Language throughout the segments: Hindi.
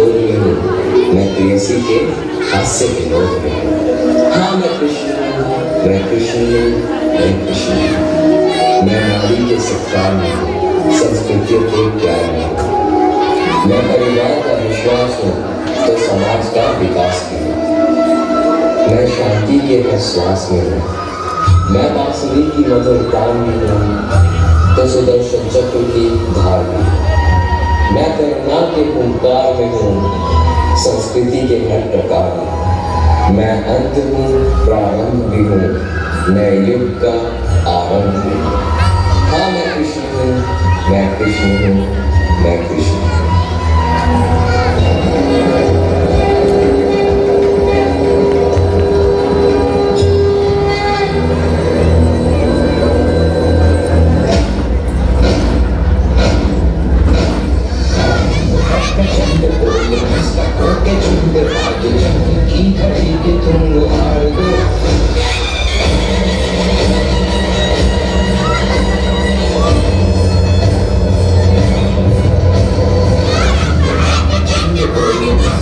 में हूँ मैं प्रेयसी के हास्य विनोद में हाँ मैं कृष्ण हूँ मैं कृष्ण मैं कृष्ण। मैं नारी के सत्कार में हूँ संस्कृतियों के प्यार में हूँ। मैं परिवार का विश्वास हूँ। तो समाज का विकास भी हूँ मैं शांति के हर श्वास में हूँ। मैं बांसुरी की मधुर तान भी हूँ। तो सुदर्शन चक्र की धार भी हूँ। मैं करुणा के ओंकार में हूँ, संस्कृति के हर प्रकार में। मैं अंत हूँ, प्रारंभ भी हूँ, मैं युग का आरंभ हूँ। हाँ मैं कृष्ण हूँ, मैं कृष्ण हूँ।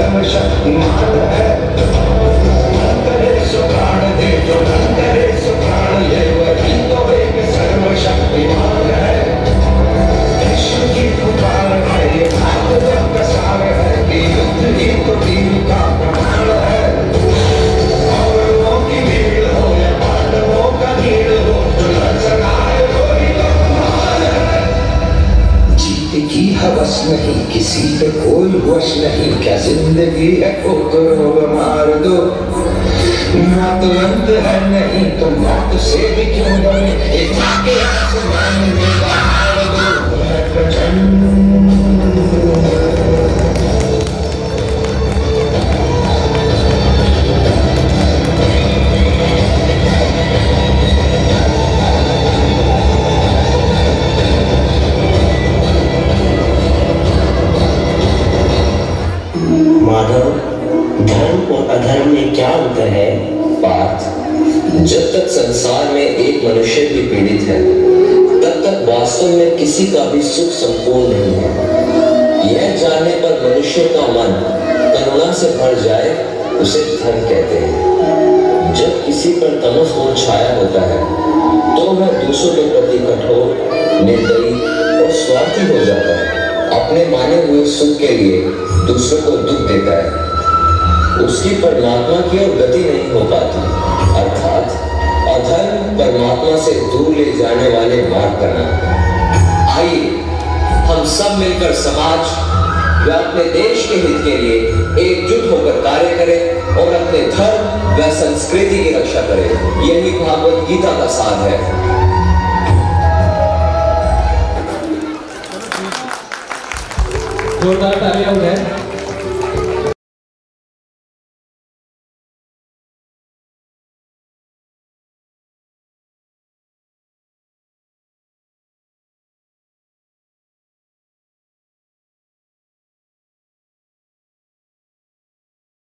की हवस नहीं, किसी पे कोई वश नहीं। क्या ज़िंदगी है को करो मार दो? ना तो अंत है नहीं तो मौत से भी क्यों डरे? ये जाके आसमान में बाहर दो। प्रचंड माधव, धर्म और अधर्म में क्या अंतर है? पार्थ जब तक संसार में एक मनुष्य भी पीड़ित है, तब तक वास्तव में किसी का भी सुख संपूर्ण नहीं है। यह जानने पर मनुष्य का मन करुणा से भर जाए, उसे धर्म कहते हैं। जब किसी पर तमस गुण छाया होता है तो वह दूसरों के प्रति कठोर, निर्दयी और स्वार्थी हो जाता है, अपने माने हुए सुख के लिए। दूसरों को दुख देता है। उसकी परमात्मा की ओर गति नहीं हो पाती। अर्थात, अधर्म परमात्मा से दूर ले जाने वाले मार्ग का नाम आइए, हम सब मिलकर समाज व अपने देश के हित के लिए एकजुट होकर कार्य करें और अपने धर्म व संस्कृति की रक्षा करें। यही भागवत गीता का सार है। जोरदार तालियाँ हो जाए